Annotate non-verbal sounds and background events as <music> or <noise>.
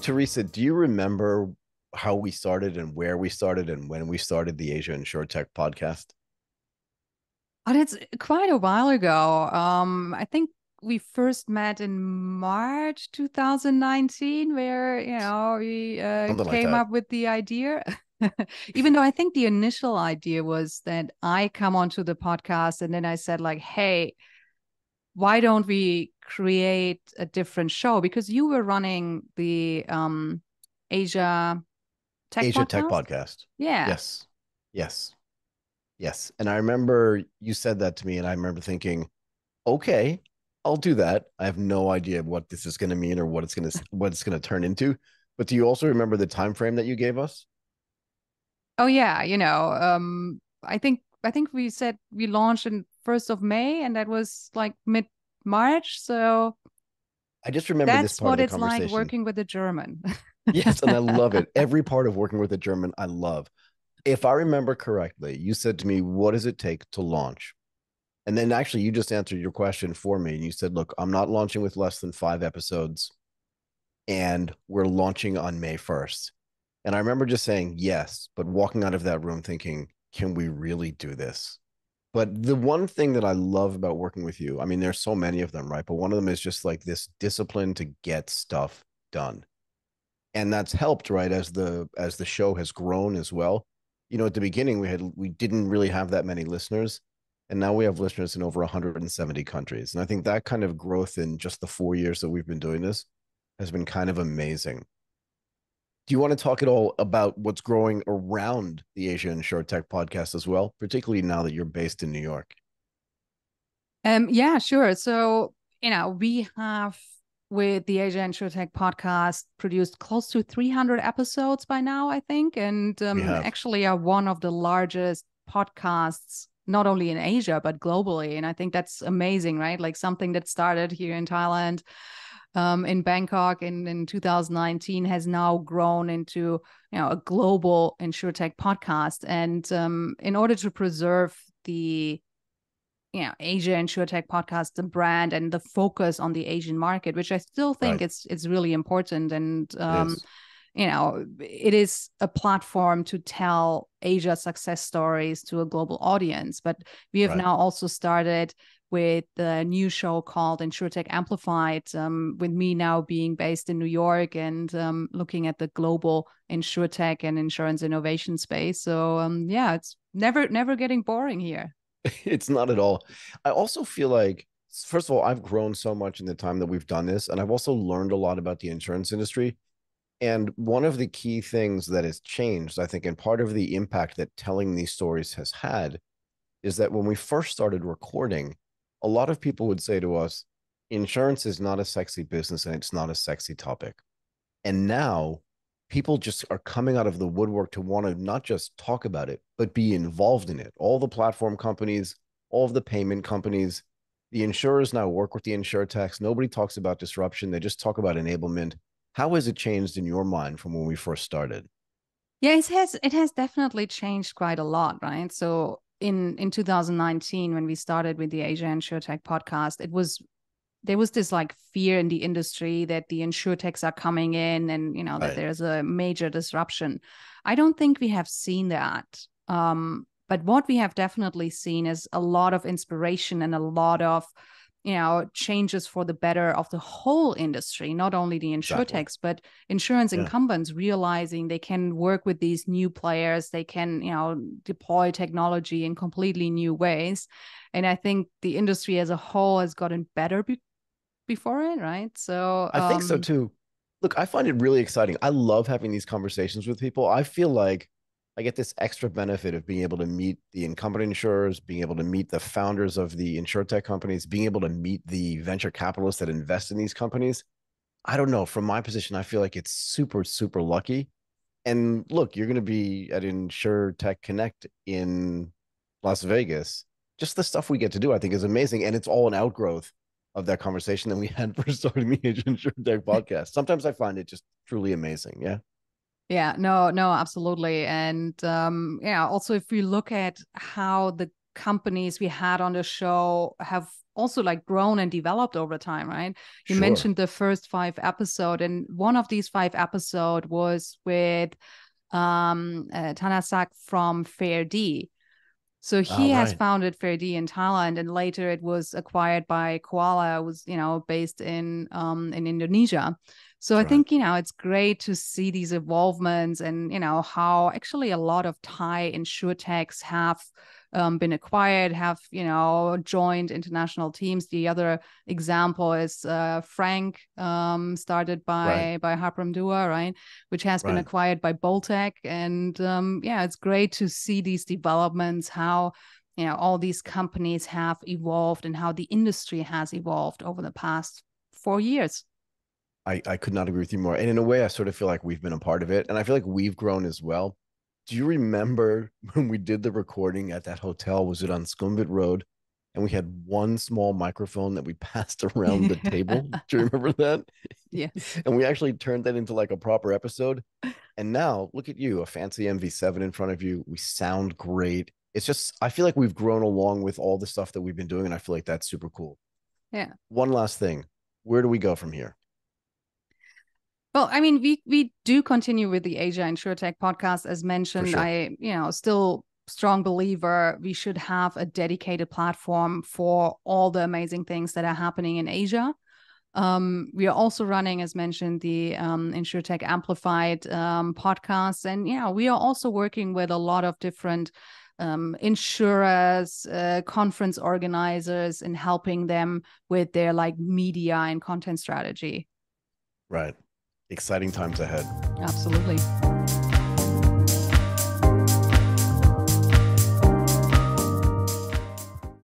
Teresa, do you remember how we started and where we started and when we started the Asia InsurTech podcast? But it's quite a while ago. Um, I think we first met in March 2019, where you know we uh, came like up with the idea. <laughs> Even though I think the initial idea was that I come onto the podcast and then I said like, "Hey, why don't we create a different show?" Because you were running the um, Asia Tech Asia podcast? Tech podcast. Yeah. Yes. Yes. Yes. And I remember you said that to me, and I remember thinking, okay, I'll do that. I have no idea what this is going to mean or what it's going <laughs> to what it's going to turn into. But do you also remember the time frame that you gave us? Oh yeah, you know, um, I think I think we said we launched in first of May, and that was like mid March. So I just remember that's what it's like working with a German. <laughs> yes, and I love it. Every part of working with a German, I love. If I remember correctly, you said to me, "What does it take to launch?" And then actually, you just answered your question for me. And you said, look, I'm not launching with less than five episodes. And we're launching on May 1st. And I remember just saying yes, but walking out of that room thinking, can we really do this? But the one thing that I love about working with you, I mean, there's so many of them, right? But one of them is just like this discipline to get stuff done. And that's helped, right? As the as the show has grown as well. You know, at the beginning we had we didn't really have that many listeners and now we have listeners in over 170 countries and i think that kind of growth in just the four years that we've been doing this has been kind of amazing do you want to talk at all about what's growing around the asia InsurTech podcast as well particularly now that you're based in new york um yeah sure so you know we have with the Asia InsurTech podcast produced close to 300 episodes by now, I think, and um, actually are one of the largest podcasts not only in Asia but globally. And I think that's amazing, right? Like something that started here in Thailand, um, in Bangkok in, in 2019 has now grown into you know a global insurtech podcast. And um, in order to preserve the you know Asia InsurTech podcast, the brand and the focus on the Asian market, which I still think right. it's it's really important. And um, you know it is a platform to tell asia success stories to a global audience but we have right. now also started with the new show called InsurTech Amplified, um, with me now being based in New York and um, looking at the global InsurTech and insurance innovation space. So um, yeah, it's never never getting boring here. <laughs> it's not at all. I also feel like first of all, I've grown so much in the time that we've done this, and I've also learned a lot about the insurance industry. And one of the key things that has changed, I think, and part of the impact that telling these stories has had is that when we first started recording, a lot of people would say to us, insurance is not a sexy business and it's not a sexy topic. And now people just are coming out of the woodwork to want to not just talk about it, but be involved in it. All the platform companies, all of the payment companies, the insurers now work with the InsurTechs. Nobody talks about disruption. They just talk about enablement how has it changed in your mind from when we first started? Yeah, it has it has definitely changed quite a lot, right? So in in 2019 when we started with the Asia InsurTech podcast, it was there was this like fear in the industry that the insurtechs are coming in and you know that right. there's a major disruption. I don't think we have seen that. Um, but what we have definitely seen is a lot of inspiration and a lot of you know changes for the better of the whole industry not only the insurtechs exactly. but insurance yeah. incumbents realizing they can work with these new players they can you know deploy technology in completely new ways. And i think the industry as a whole has gotten better be- before it right? So i um, think so um, too. Look i find it really exciting. I love having these conversations with people. I feel like I get this extra benefit of being able to meet the incumbent insurers, being able to meet the founders of the insurtech companies, being able to meet the venture capitalists that invest in these companies. I don't know. From my position, I feel like it's super, super lucky. And look, you're going to be at InsurTech Connect in Las Vegas. Just the stuff we get to do, I think, is amazing. And it's all an outgrowth of that conversation that we had <laughs> for starting the InsurTech podcast. Sometimes I find it just truly amazing. Yeah. Yeah, no, no, absolutely. And um, yeah, also if we look at how the companies we had on the show have also like grown and developed over time, right? You sure. mentioned the first five episode, and one of these five episode was with um uh, Thanasak from FairDee. So he oh, has founded FairDee in Thailand, and later it was acquired by Qoala, was you know based in um in Indonesia. So That's I think, you know, it's great to see these evolvements and, you know, how actually a lot of Thai insurtechs have um, been acquired, have, you know, joined international teams. The other example is uh, Frank, um, started by, right. by Harpram Dua, right? Which has right. been acquired by Bolttech. And um, yeah, it's great to see these developments, how you know all these companies have evolved and how the industry has evolved over the past four years I, I could not agree with you more. And in a way, I sort of feel like we've been a part of it. And I feel like we've grown as well. Do you remember <laughs> when we did the recording at that hotel? Was it on Sukhumvit Road? And we had one small microphone that we <laughs> passed around the table. <laughs> Do you remember that? Yes. And we actually turned that into like a proper episode. And now look at you, a fancy MV7 in front of you. We sound great. It's just, I feel like we've grown along with all the stuff that we've been doing. And I feel like that's super cool. Yeah. One last thing. Where do we go from here? Well, I mean, we we do continue with the Asia InsurTech podcast, as mentioned. Sure. I, you know, still strong believer we should have a dedicated platform for all the amazing things that are happening in Asia. Um, we are also running, as mentioned, the um, InsurTech Amplified um, podcast, and yeah, we are also working with a lot of different um, insurers, uh, conference organizers, and helping them with their like media and content strategy. Right exciting times ahead. Absolutely.